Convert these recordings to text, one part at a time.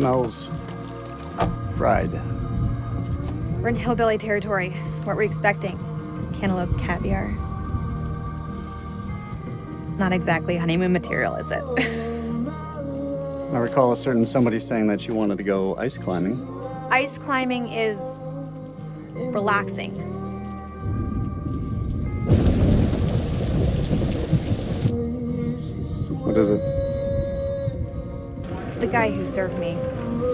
Smells fried. We're in hillbilly territory. What were we expecting? Cantaloupe caviar? Not exactly honeymoon material, is it? I recall a certain somebody saying that she wanted to go ice climbing. Ice climbing is relaxing. What is it? The guy who served me,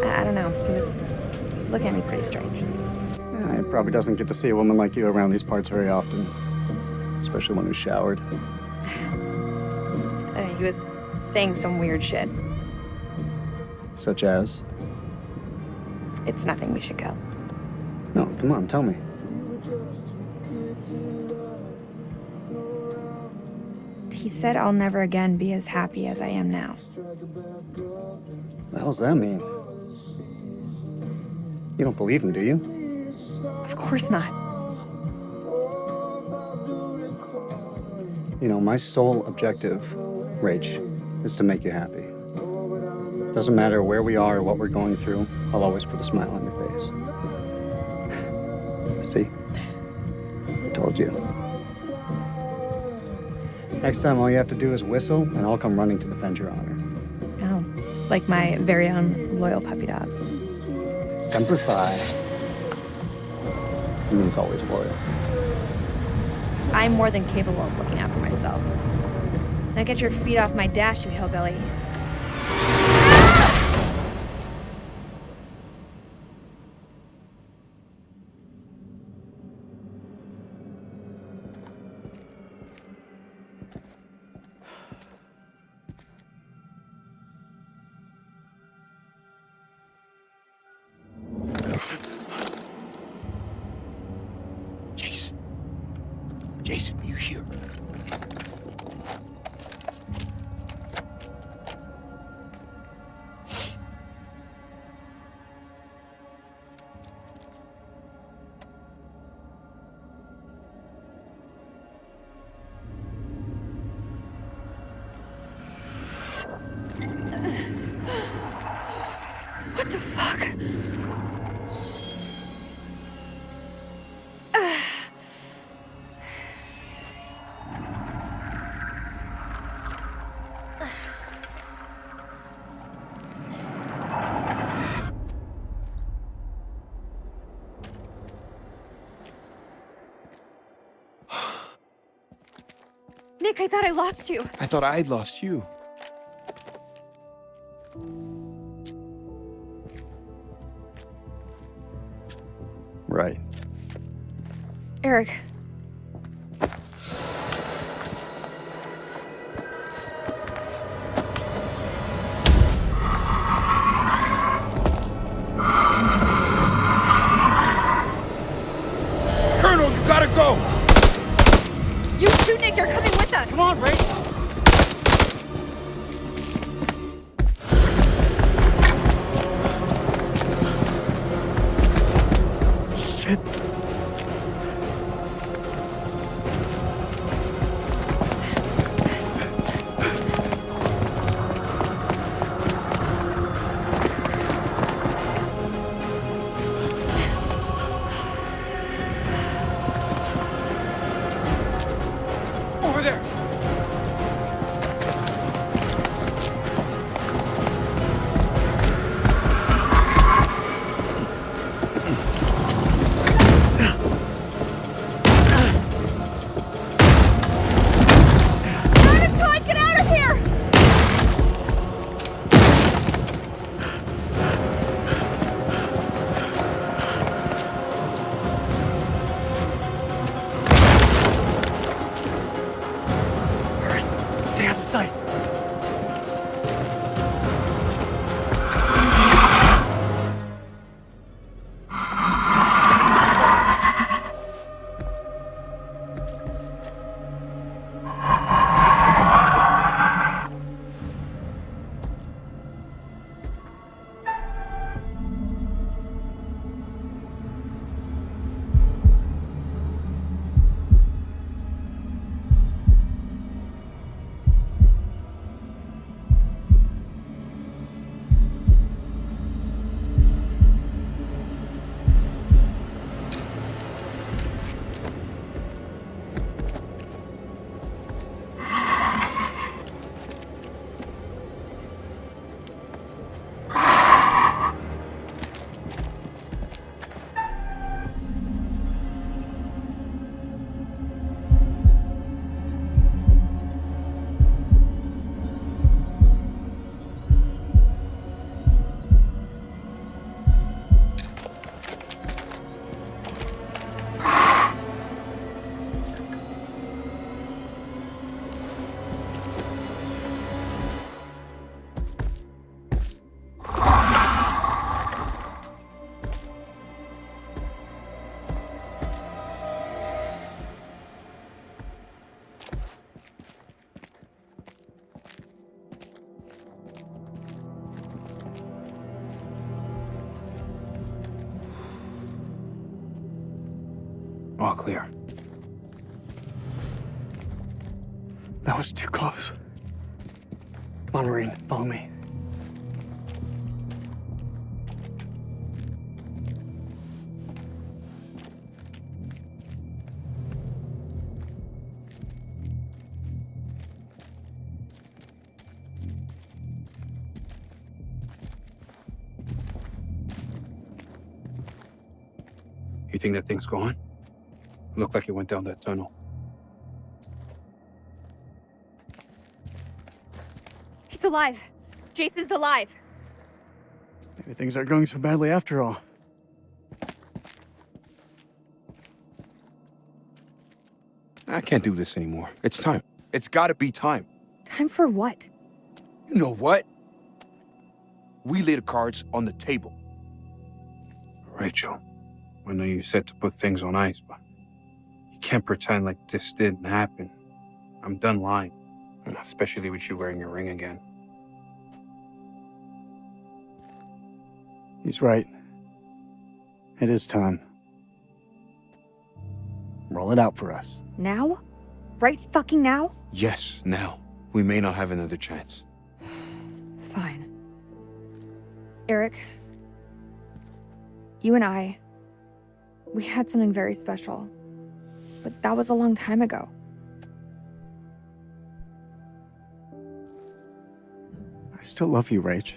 I, I don't know, he was, he was looking at me pretty strange. Yeah, he probably doesn't get to see a woman like you around these parts very often. Especially one who's showered. He was saying some weird shit. Such as? It's nothing, we should go. No, come on, tell me. He said I'll never again be as happy as I am now. What the hell's that mean? You don't believe him, do you? Of course not. You know, my sole objective, Rach, is to make you happy. Doesn't matter where we are or what we're going through, I'll always put a smile on your face. See? I told you. Next time, all you have to do is whistle, and I'll come running to defend your honor. Oh, like my very own loyal puppy dog. It means always loyal. I'm more than capable of looking after myself. Now get your feet off my dash, you hillbilly. Jason, you here? Nick, I thought I lost you. I thought I'd lost you. Right. Eric. Coming with us. Come on, Ray. All clear. That was too close. Come on, Marine, follow me. You think that thing's gone? Looked like it went down that tunnel. He's alive. Jason's alive. Maybe things aren't going so badly after all. I can't do this anymore. It's time. It's gotta be time. Time for what? You know what? We lay the cards on the table. Rachel, I know you said to put things on ice, but you can't pretend like this didn't happen. I'm done lying, especially with you wearing your ring again. He's right. It is time. Roll it out for us. Now? Right fucking now? Yes, now. We may not have another chance. Fine. Eric, you and I, we had something very special. But that was a long time ago. I still love you, Rach.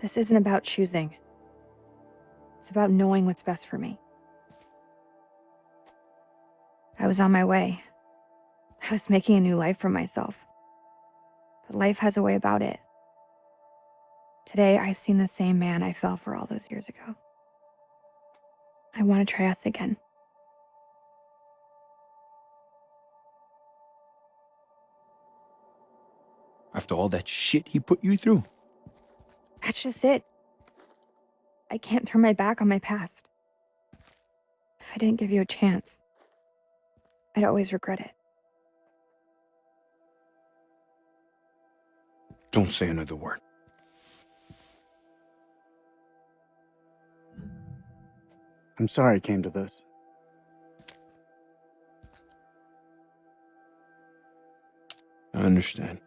This isn't about choosing. It's about knowing what's best for me. I was on my way. I was making a new life for myself. But life has a way about it. Today, I've seen the same man I fell for all those years ago. I want to try us again. After all that shit he put you through? That's just it. I can't turn my back on my past. If I didn't give you a chance, I'd always regret it. Don't say another word. I'm sorry it came to this. I understand.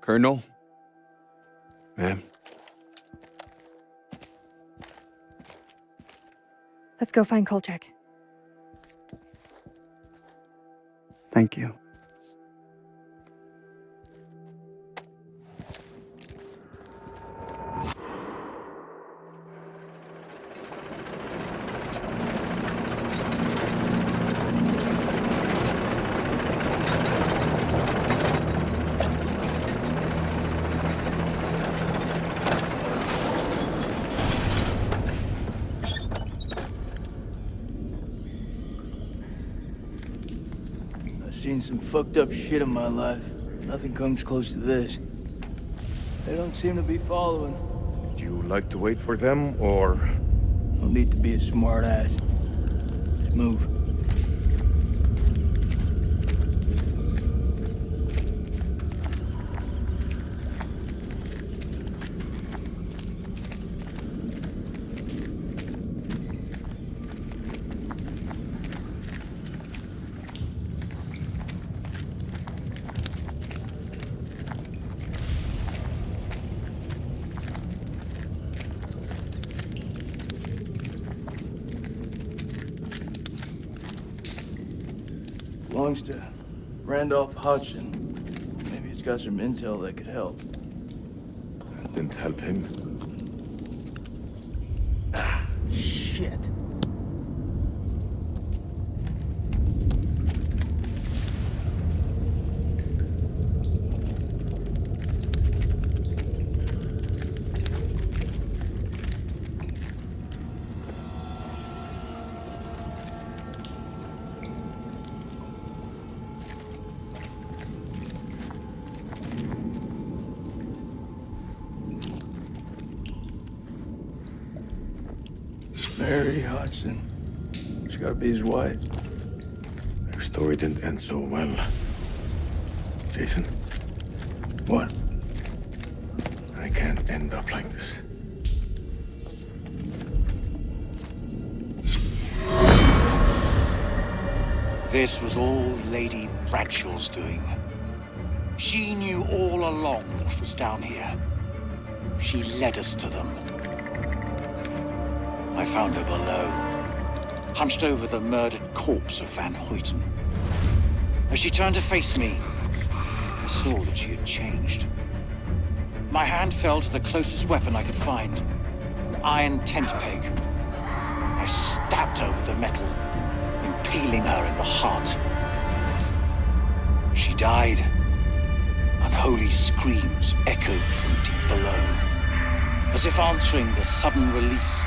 Colonel? Ma'am? Let's go find Kolchek. Thank you. Fucked up shit in my life. Nothing comes close to this. They don't seem to be following. Do you like to wait for them, or No need to be a smart ass. Just move. Belongs to Randolph Hodgson. Maybe he's got some intel that could help. didn't help him? why our story didn't end so well. Jason? What? I can't end up like this. This was all Lady Bradshaw's doing. She knew all along what was down here. She led us to them. I found her below hunched over the murdered corpse of Van Huyten. As she turned to face me, I saw that she had changed. My hand fell to the closest weapon I could find, an iron tent peg. I stabbed over the metal, impaling her in the heart. She died. Unholy screams echoed from deep below, as if answering the sudden release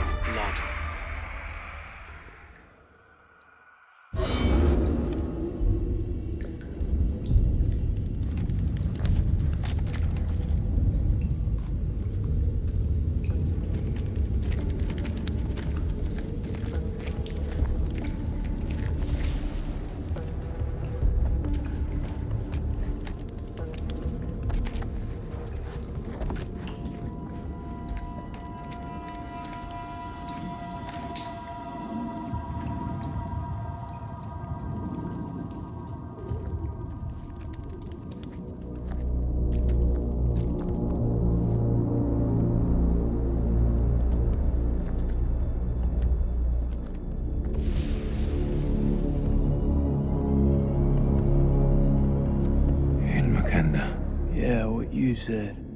you said.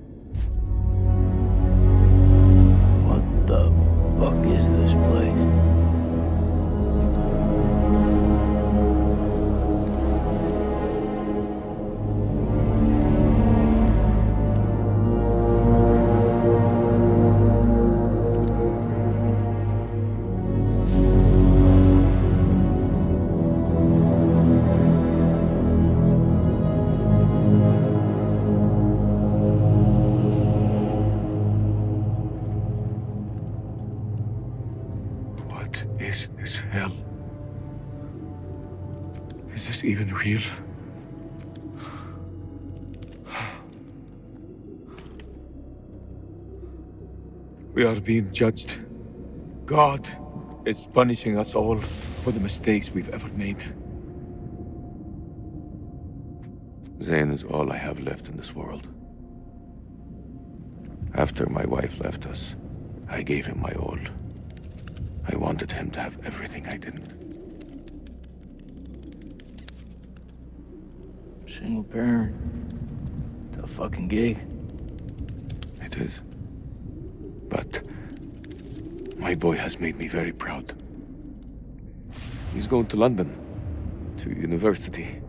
Real? We are being judged. God is punishing us all for the mistakes we've ever made. Zayn is all I have left in this world. After my wife left us, I gave him my all. I wanted him to have everything I didn't. Single parent. Tough fucking gig. It is. But my boy has made me very proud. He's going to London, to university.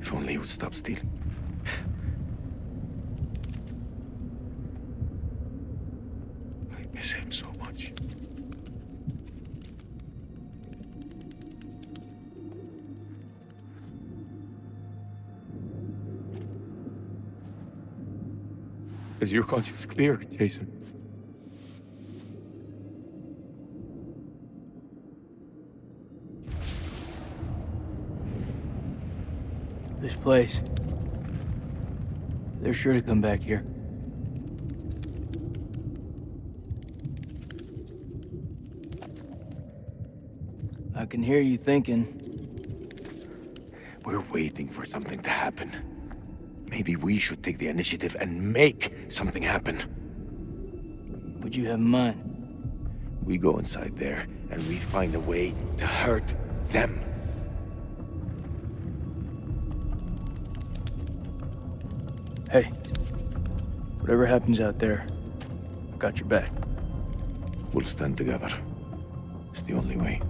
If only he would stop stealing. Your conscience clear, Jason? This place. They're sure to come back here. I can hear you thinking, We're waiting for something to happen. Maybe we should take the initiative and make something happen. what you have mine. We go inside there and we find a way to hurt them. Hey, whatever happens out there, I got your back. We'll stand together. It's the only way.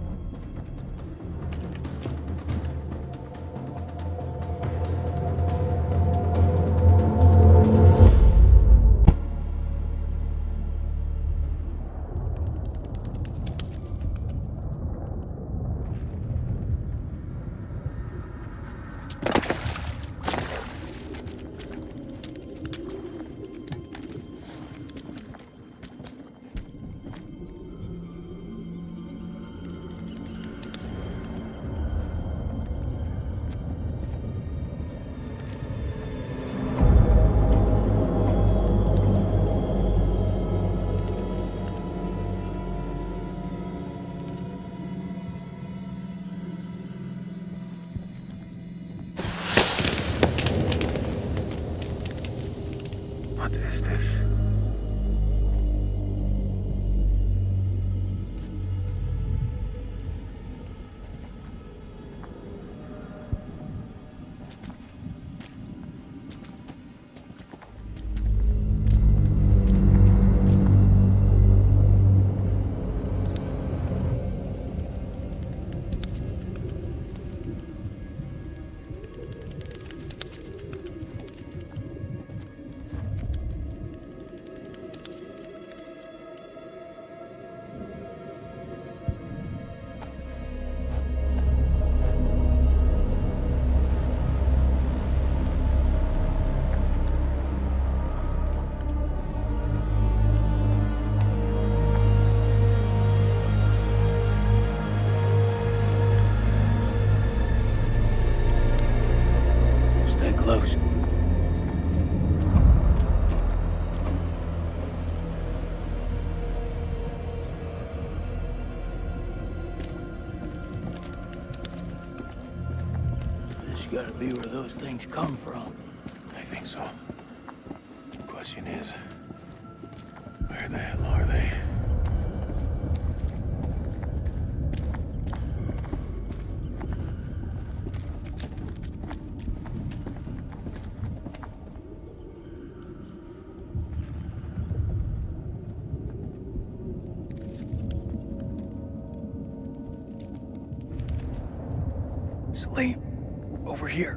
Gotta be where those things come from. I think so. The question is, where the hell are they? Salim, over here.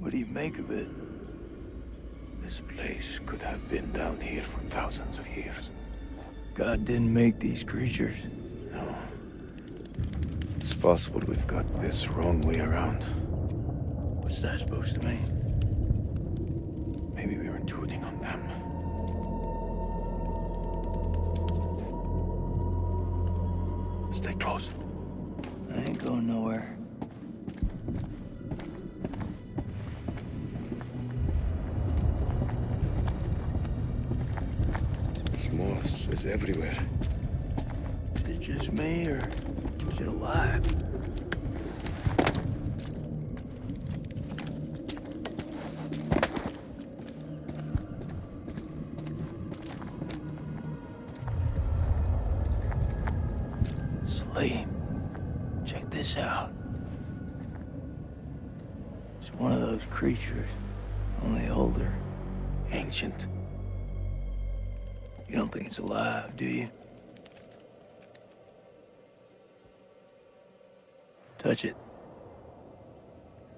What do you make of it? This place could have been down here for thousands of years. God didn't make these creatures. No. It's possible we've got this wrong way around. What's that supposed to mean? Maybe we're intruding on them. Touch it,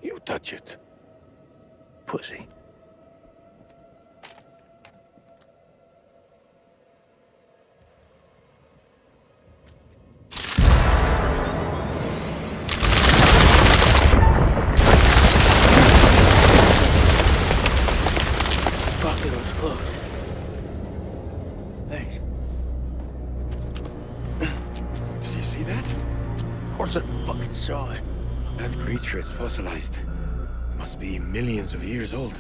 You touch it. pussy. Creature is fossilized. Must be millions of years old.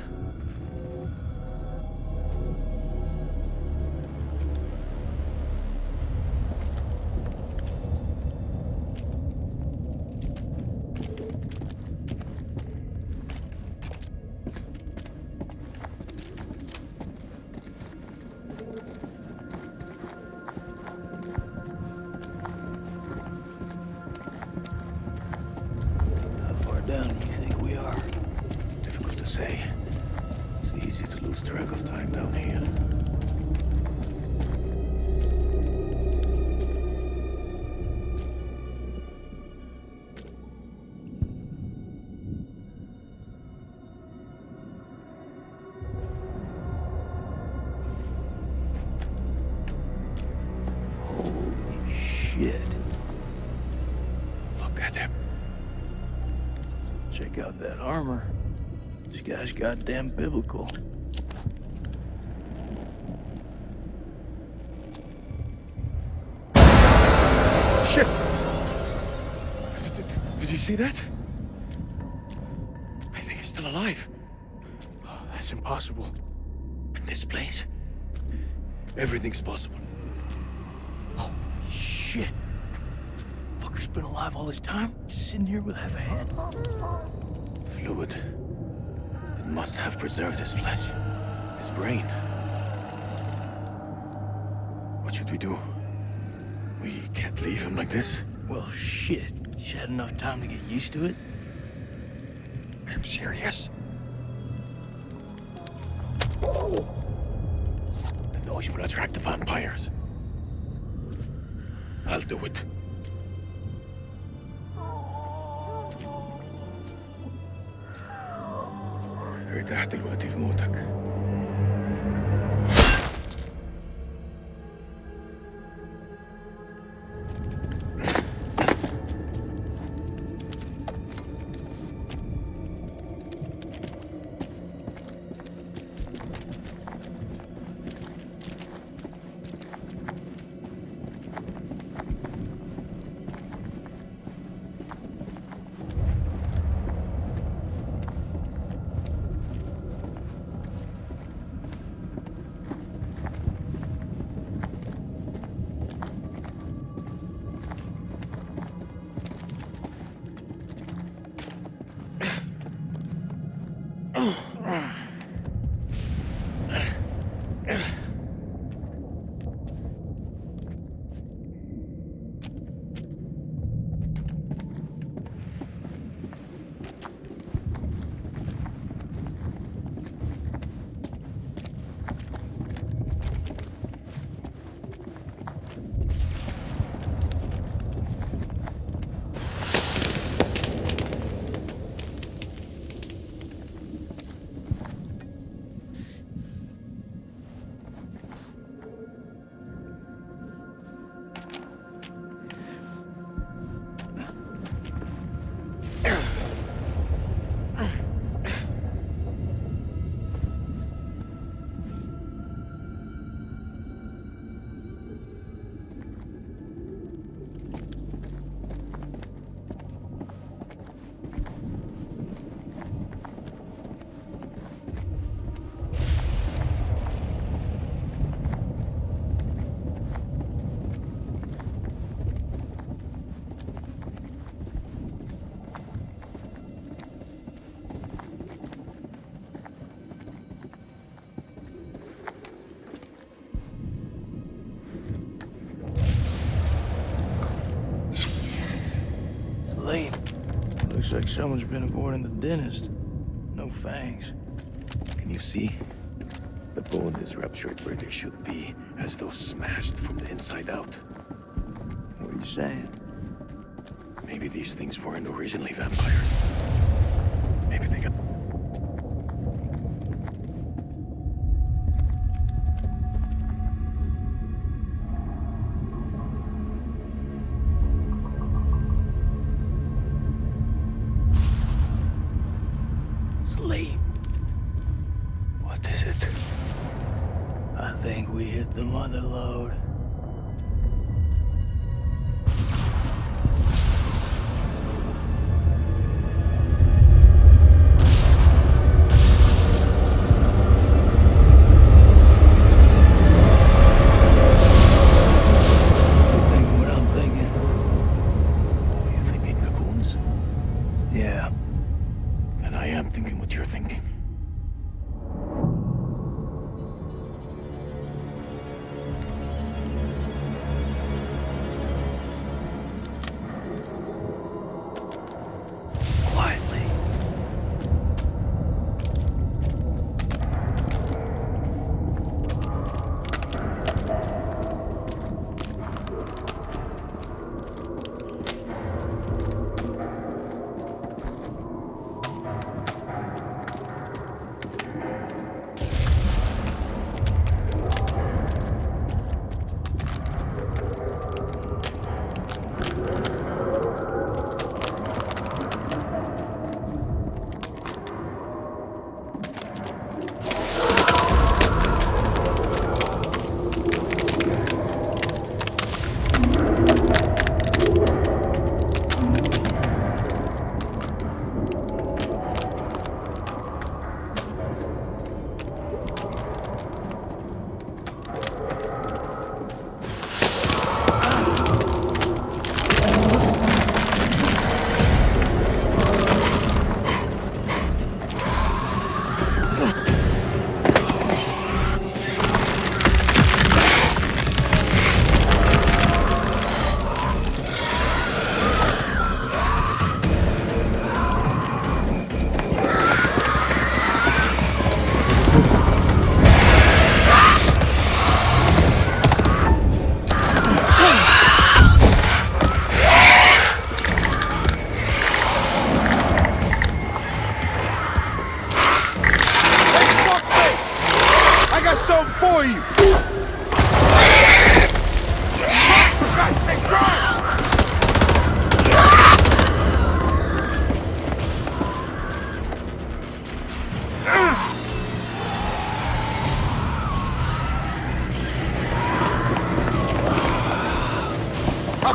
Check out that armor. This guy's goddamn biblical. Shit! Did, did you see that? I think he's still alive. Oh, that's impossible. In this place, everything's possible. Holy shit. Fucker's been alive all this time? Sitting here will have a head? Fluid. It must have preserved his flesh, his brain. What should we do? We can't leave him like this. Well, shit. He's had enough time to get used to it. I'm serious. The noise will attract the vampires. I'll do it. ارتاح دلوقتي في موتك. Looks like someone's been avoiding the dentist. No fangs. Can you see? The bone is ruptured where they should be, as though smashed from the inside out. What are you saying? Maybe these things weren't originally vampires. Sleep. What is it? I think we hit the mother load.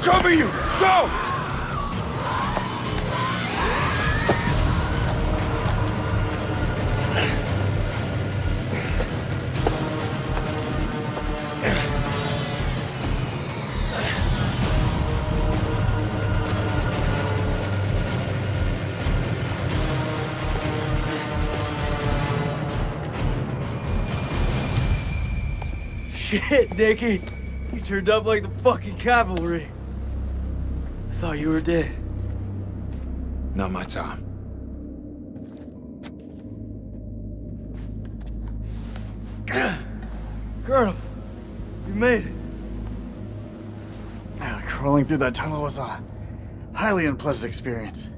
I'll cover you! Go! Shit, Nicky. You turned up like the fucking cavalry. I thought you were dead. Not my time. Colonel, you made it. Ah, Crawling through that tunnel was a highly unpleasant experience.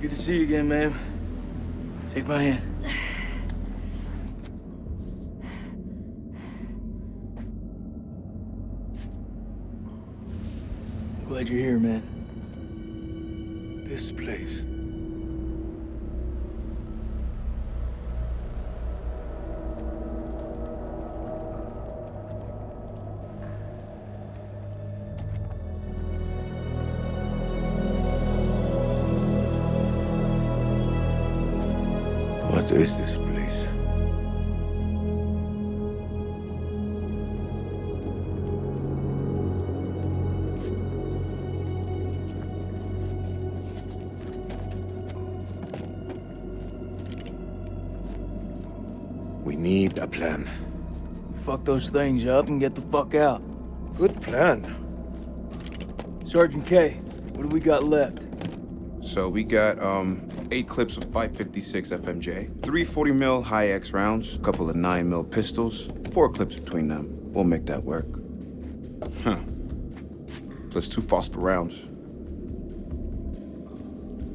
Good to see you again, ma'am. Take my hand. Glad you're here, man. This place. What is this place? We need a plan. Fuck those things up and get the fuck out. Good plan. Sergeant Kay, what do we got left? So we got um eight clips of 556 FMJ, three 40 mil high X rounds, a couple of 9 mil pistols, four clips between them. We'll make that work. Huh. Plus two phosphor rounds.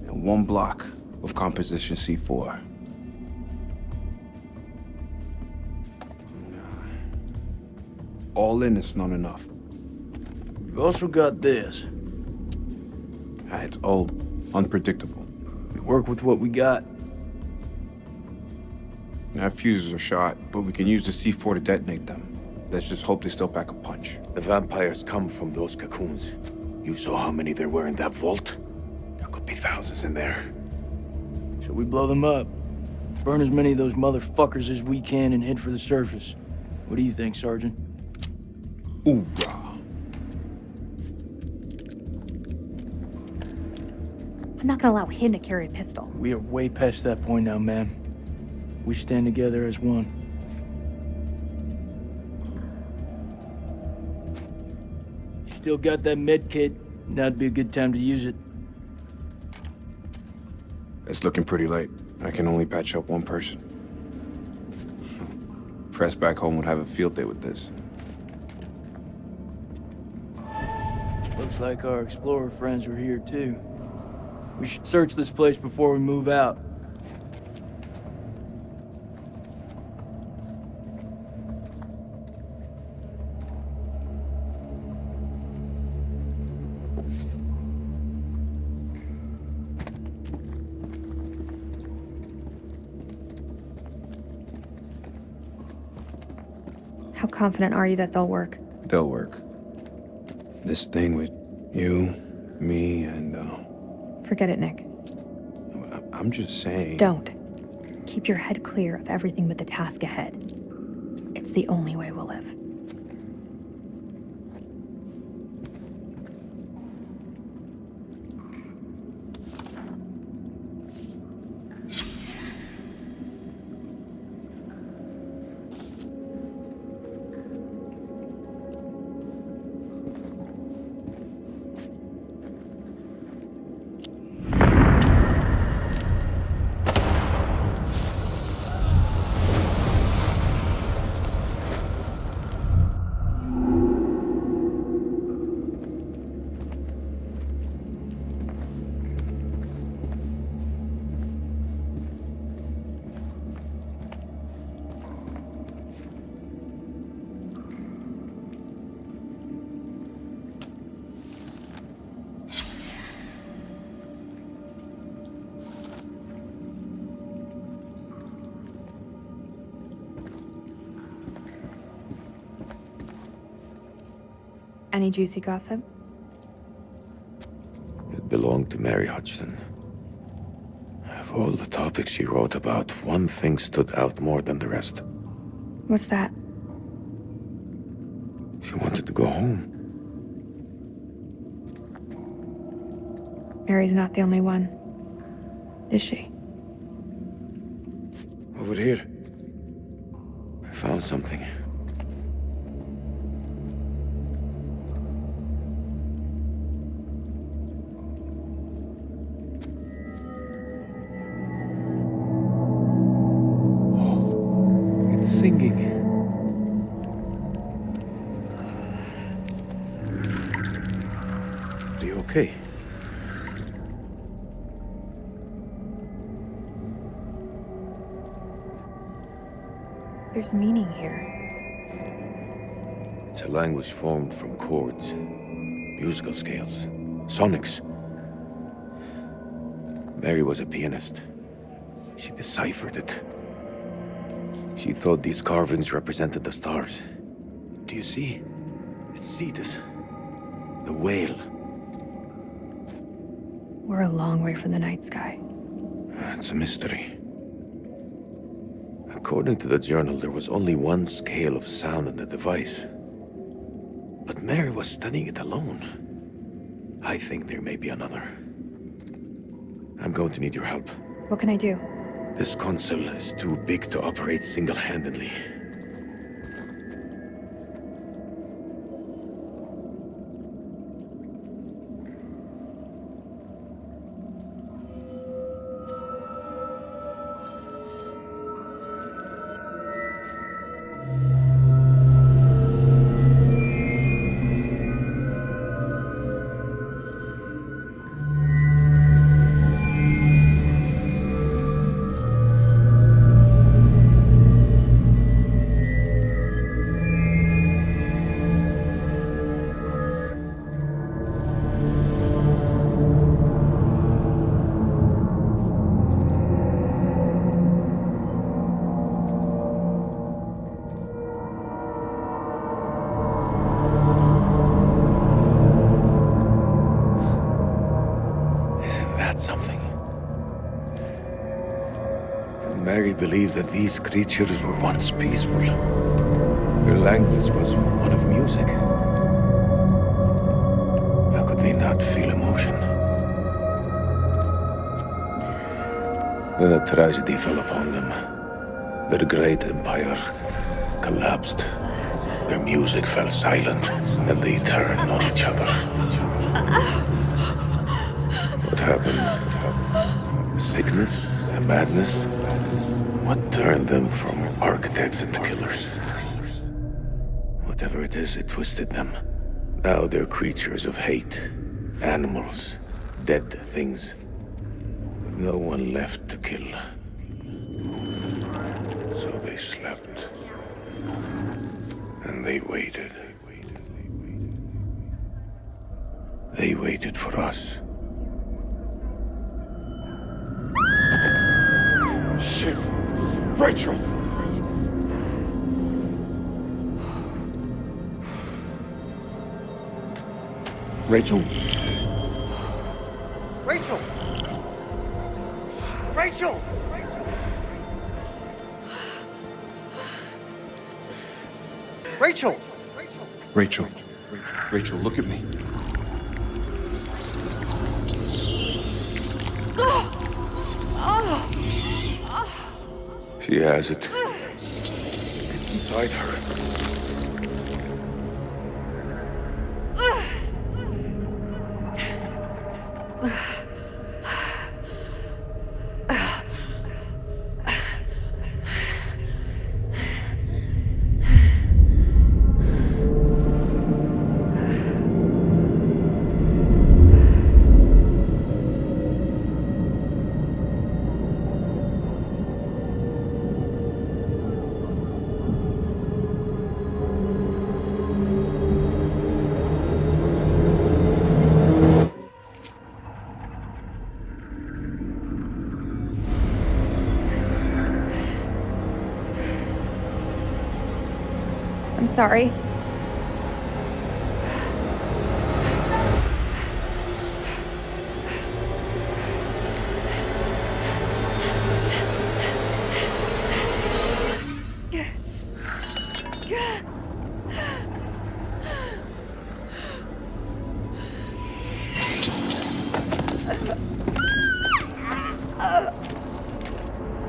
And one block of composition C4. All in is not enough. We've also got this. Ah, It's old, unpredictable. We work with what we got. Our fuses are shot, but we can use the C4 to detonate them. Let's just hope they still pack a punch. The vampires come from those cocoons. You saw how many there were in that vault? There could be thousands in there. Should we blow them up? Burn as many of those motherfuckers as we can and head for the surface. What do you think, Sergeant? Hoorah. I'm not gonna allow him to carry a pistol. We are way past that point now, man. We stand together as one. Still got that med kit. Now'd be a good time to use it. It's looking pretty late. I can only patch up one person. Press back home would have a field day with this. Looks like our explorer friends were here too. We should search this place before we move out. How confident are you that they'll work? They'll work. This thing with you, me, and uh, Forget it, Nick. I'm just saying. Don't. Keep your head clear of everything but the task ahead. It's the only way we'll live. Any juicy gossip? It belonged to Mary Hudson. Of all the topics she wrote about, one thing stood out more than the rest. What's that? She wanted to go home. Mary's not the only one. Is she? Over here. I found something. There's meaning here. It's a language formed from chords, musical scales, sonics. Mary was a pianist. She deciphered it. She thought these carvings represented the stars. Do you see? It's Cetus, the whale. We're a long way from the night sky. It's a mystery. According to the journal, there was only one scale of sound in the device. But Mary was studying it alone. I think there may be another. I'm going to need your help. What can I do? This console is too big to operate single-handedly. These creatures were once peaceful. Their language was one of music. How could they not feel emotion? Then a tragedy fell upon them. Their great empire collapsed. Their music fell silent, and they turned on each other. What happened? Sickness? A madness? What turned them from architects into killers? Whatever it is, it twisted them. Now they're creatures of hate. Animals. Dead things. No one left to kill. So they slept. And they waited. They waited for us. Rachel? Rachel! Rachel! Rachel! Rachel. Rachel, look at me. She has it. It's inside her. Sorry.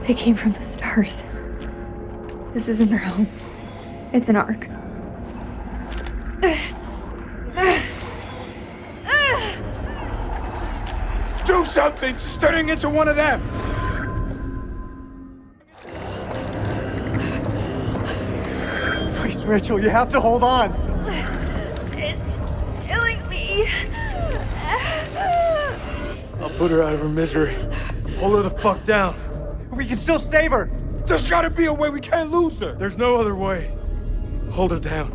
They came from the stars. This isn't their home. It's an ark. Do something! She's turning into one of them! Please, Rachel, you have to hold on. It's killing me. I'll put her out of her misery. Hold her the fuck down. We can still save her. There's gotta be a way we can't lose her! There's no other way. Hold her down.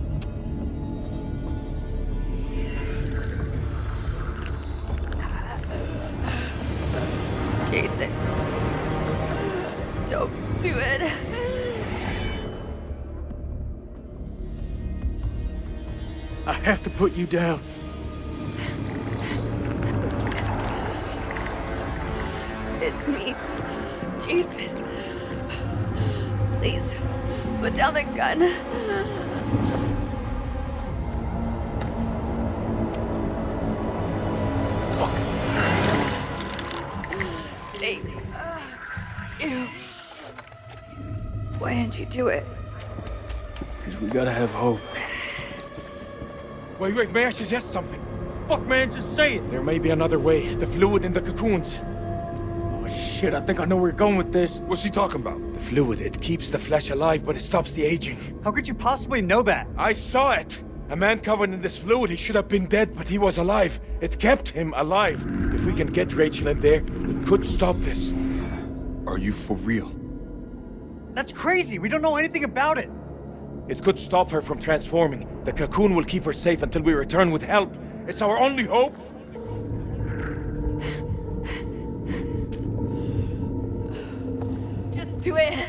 Jason. Don't do it. I have to put you down. Wait, wait, may I suggest something? Fuck, man, just say it. There may be another way. The fluid in the cocoons. Oh shit, I think I know where you're going with this. What's he talking about? The fluid, it keeps the flesh alive, but it stops the aging. How could you possibly know that? I saw it. A man covered in this fluid, he should have been dead, but he was alive. It kept him alive. If we can get Rachel in there, it could stop this. Are you for real? That's crazy. We don't know anything about it. It could stop her from transforming. The cocoon will keep her safe until we return with help. It's our only hope. Just do it.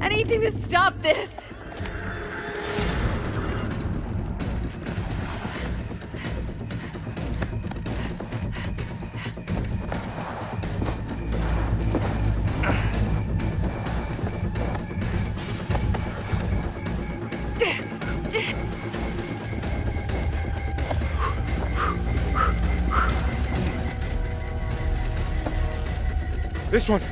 Anything to stop this. This one.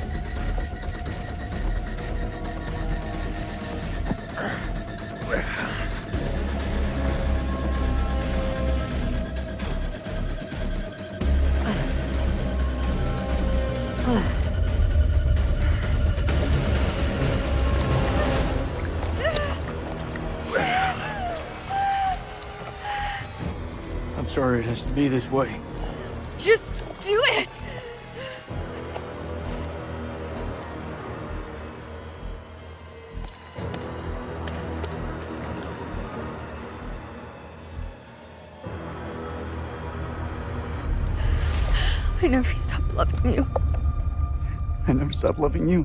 I'm sorry it has to be this way. I never stopped loving you. I never stopped loving you.